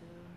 still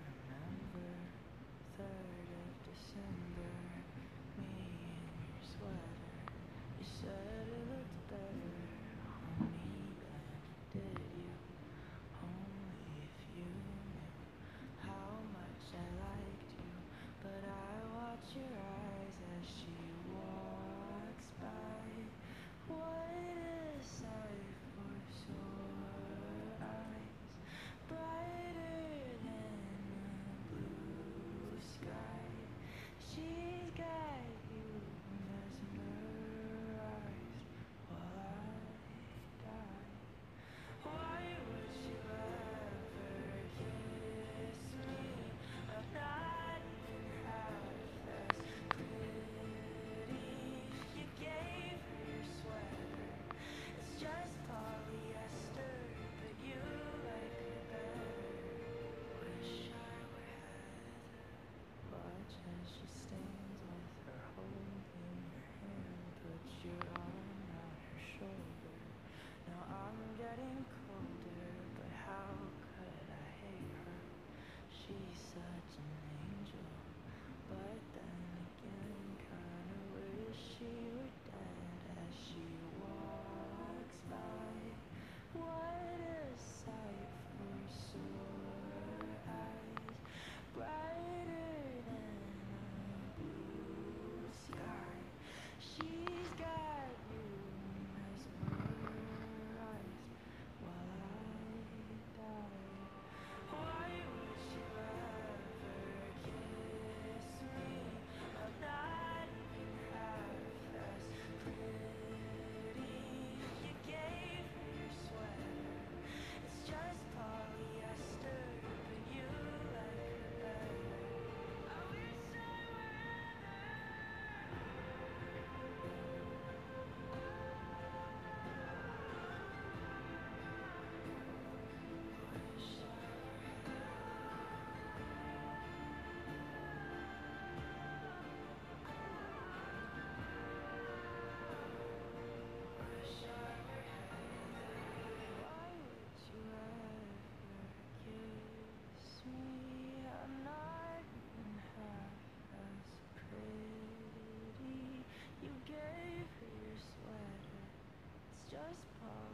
dollars per